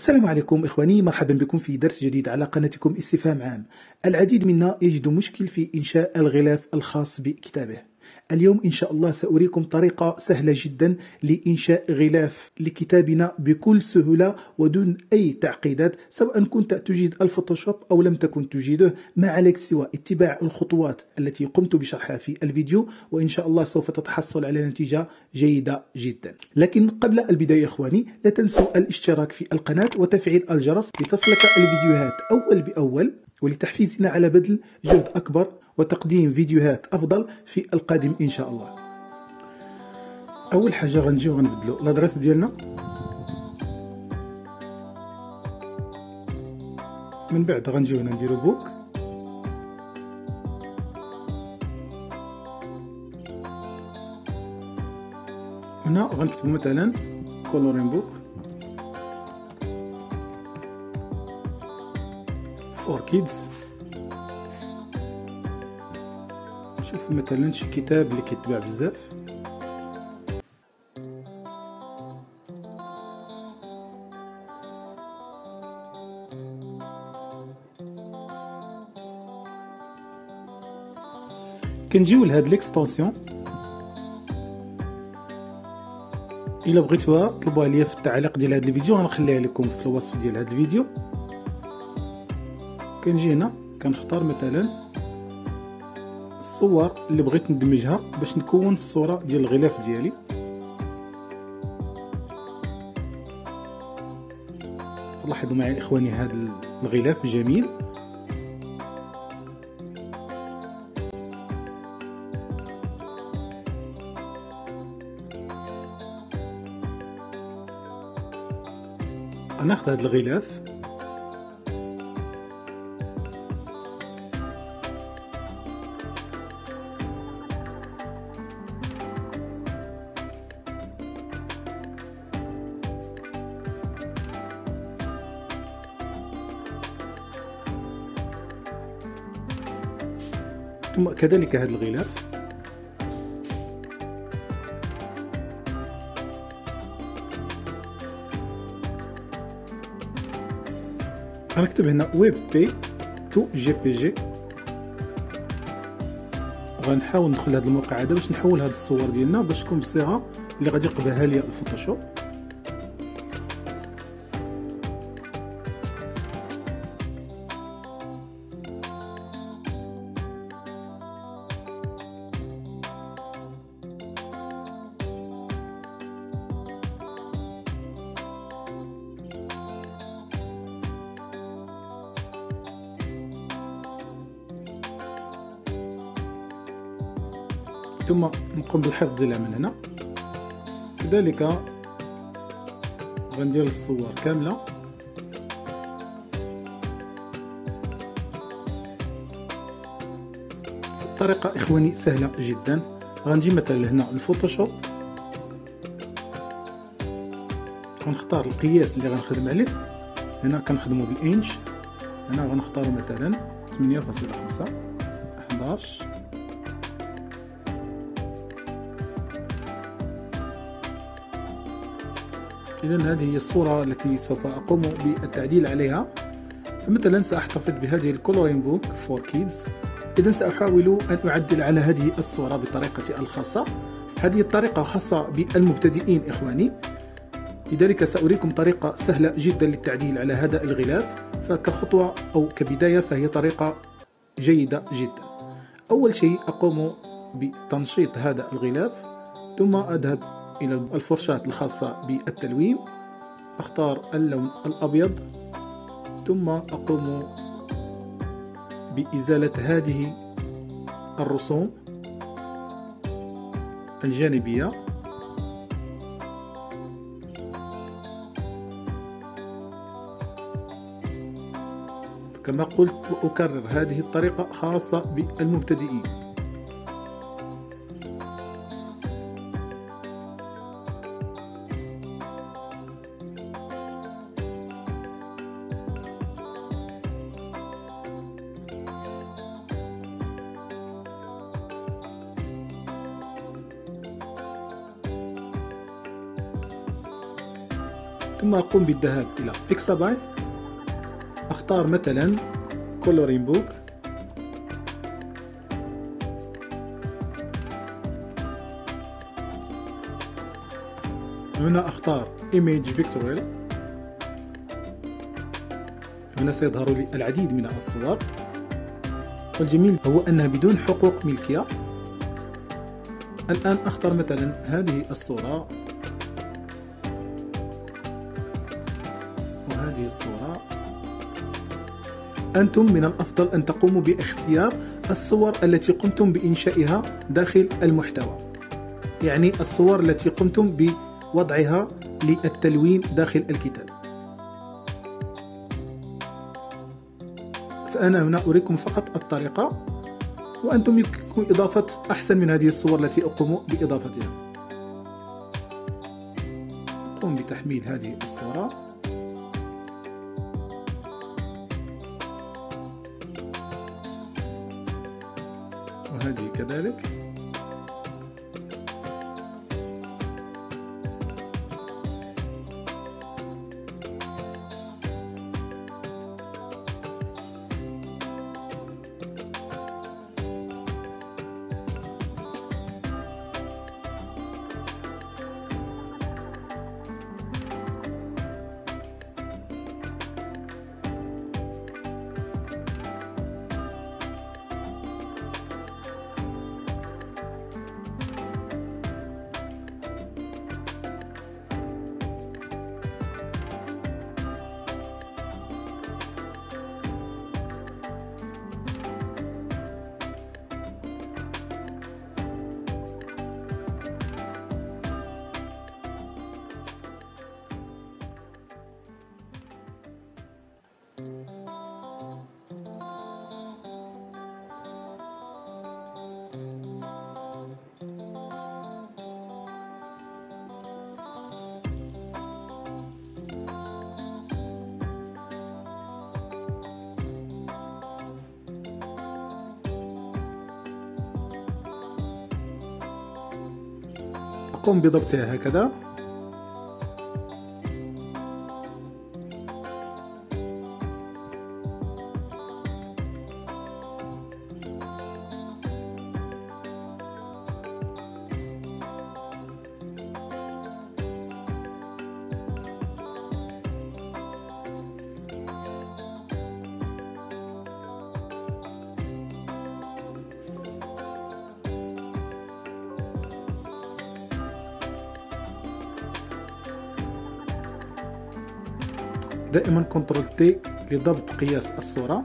السلام عليكم إخواني. مرحبا بكم في درس جديد على قناتكم إستفهام عام. العديد منا يجد مشكل في إنشاء الغلاف الخاص بكتابه. اليوم إن شاء الله سأريكم طريقة سهلة جدا لإنشاء غلاف لكتابنا بكل سهولة ودون أي تعقيدات سواء كنت تجيد الفوتوشوب أو لم تكن تجيده ما عليك سوى اتباع الخطوات التي قمت بشرحها في الفيديو وإن شاء الله سوف تتحصل على نتيجة جيدة جدا. لكن قبل البداية إخواني لا تنسوا الاشتراك في القناة وتفعيل الجرس لتصلك الفيديوهات أول بأول. ولتحفيزنا على بذل جهد أكبر وتقديم فيديوهات أفضل في القادم إن شاء الله. أول حاجة غنجيو غنبدلو لادريس ديالنا. من بعد غنجيو هنا نديرو بوك. هنا غنكتبو مثلا coloring book for kids نشوف مثلا شي كتاب اللي كيتباع بزاف. كنجيو لهاد ليكستونسيون إلا بغيتوها طلبوها ليا في التعليق ديال هاد الفيديو. غنخليها لكم في الوصف ديال هاد الفيديو. كنجي هنا كنختار مثلا الصور اللي بغيت ندمجها باش نكون الصورة ديال الغلاف ديالي. لاحظوا معي إخواني هذا الغلاف جميل. ناخذ هذا الغلاف. كذلك هذا الغلاف. غنكتب هنا WebP to JPG. غنحاول ندخل لهذا الموقع هذا باش نحول هاد الصور ديالنا باش تكون بالصيغه اللي غادي يقبلها ليا الفوتوشوب ثم نقوم بالحفظ ديالها من هنا. كذلك غندير الصور كاملة. الطريقة إخواني سهلة جدا. غنجي مثلا هنا الفوتوشوب. غنختار القياس اللي غنخدم عليه. هنا كنخدمو بالإنش. هنا غنختارو مثلا 8.5 11 إذا هذه هي الصورة التي سوف أقوم بالتعديل عليها. فمثلا سأحتفظ بهذه ال coloring book for kids إذا سأحاول أن أعدل على هذه الصورة بطريقتي الخاصة. هذه الطريقة خاصة بالمبتدئين إخواني. لذلك سأريكم طريقة سهلة جدا للتعديل على هذا الغلاف. فكخطوة أو كبداية فهي طريقة جيدة جدا. أول شيء أقوم بتنشيط هذا الغلاف ثم أذهب إلى الفرشاة الخاصة بالتلوين. أختار اللون الأبيض ثم أقوم بإزالة هذه الرسوم الجانبية. كما قلت وأكرر هذه الطريقة خاصة بالمبتدئين. ثم أقوم بالذهاب إلى بيكساباي أختار مثلا كولورين بوك هنا أختار Image Vectorial هنا سيظهر لي العديد من الصور. والجميل هو أنها بدون حقوق ملكية. الآن أختار مثلا هذه الصورة. أنتم من الأفضل أن تقوموا باختيار الصور التي قمتم بإنشائها داخل المحتوى. يعني الصور التي قمتم بوضعها للتلوين داخل الكتاب. فأنا هنا أريكم فقط الطريقة وأنتم يمكنكم إضافة أحسن من هذه الصور التي أقوم بإضافتها. أقوم بتحميل هذه الصورة. وهذه كذلك. أقوم بضبطها هكذا. دائما كنترول تي لضبط قياس الصورة.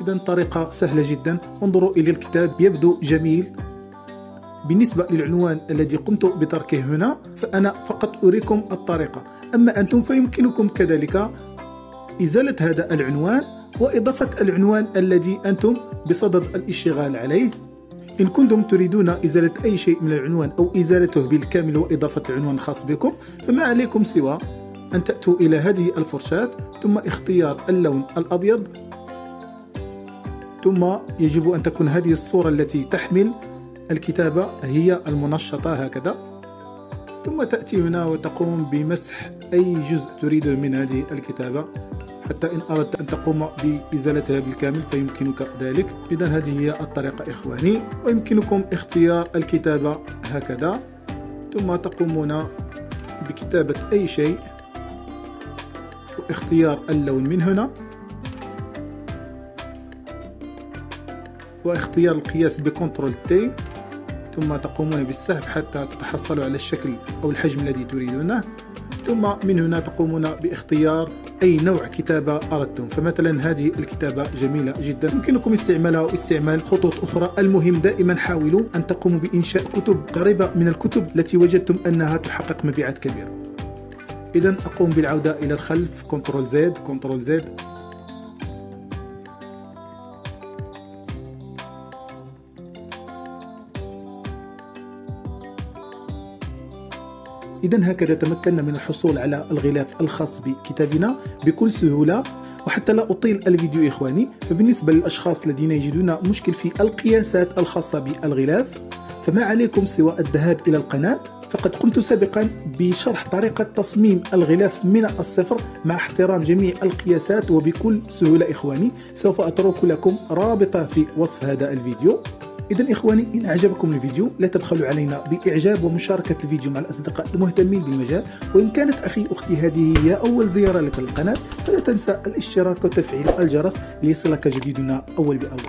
إذا طريقة سهلة جدا. انظروا إلى الكتاب يبدو جميل. بالنسبة للعنوان الذي قمت بتركه هنا فأنا فقط أريكم الطريقة. أما أنتم فيمكنكم كذلك إزالة هذا العنوان وإضافة العنوان الذي أنتم بصدد الاشتغال عليه. إن كنتم تريدون إزالة أي شيء من العنوان أو إزالته بالكامل وإضافة العنوان الخاص بكم فما عليكم سوى أن تأتوا إلى هذه الفرشاة ثم اختيار اللون الأبيض ثم يجب أن تكون هذه الصورة التي تحمل الكتابة هي المنشطة هكذا. ثم تأتي هنا وتقوم بمسح أي جزء تريده من هذه الكتابة حتى إن أردت أن تقوم بإزالتها بالكامل فيمكنك ذلك. إذا هذه هي الطريقة إخواني. ويمكنكم اختيار الكتابة هكذا. ثم تقومون بكتابة أي شيء. واختيار اللون من هنا. واختيار القياس ب Control T ثم تقومون بالسحب حتى تتحصلوا على الشكل أو الحجم الذي تريدونه. ثم من هنا تقومون باختيار أي نوع كتابة أردتم. فمثلا هذه الكتابة جميلة جدا. يمكنكم استعمالها واستعمال خطوط أخرى. المهم دائما حاولوا أن تقوموا بإنشاء كتب قريبة من الكتب التي وجدتم أنها تحقق مبيعات كبيرة. إذا أقوم بالعودة إلى الخلف. Control Z Control Z إذا هكذا تمكنا من الحصول على الغلاف الخاص بكتابنا بكل سهولة وحتى لا أطيل الفيديو إخواني فبالنسبة للأشخاص الذين يجدون مشكل في القياسات الخاصة بالغلاف فما عليكم سوى الذهاب إلى القناة؟ فقد قمت سابقا بشرح طريقة تصميم الغلاف من الصفر مع احترام جميع القياسات وبكل سهولة إخواني سوف أترك لكم رابطة في وصف هذا الفيديو. إذا إخواني إن أعجبكم الفيديو لا تبخلوا علينا بإعجاب ومشاركة الفيديو مع الأصدقاء المهتمين بالمجال. وإن كانت أخي أختي هذه هي أول زيارة لك للقناة فلا تنسى الاشتراك وتفعيل الجرس ليصلك جديدنا أول بأول.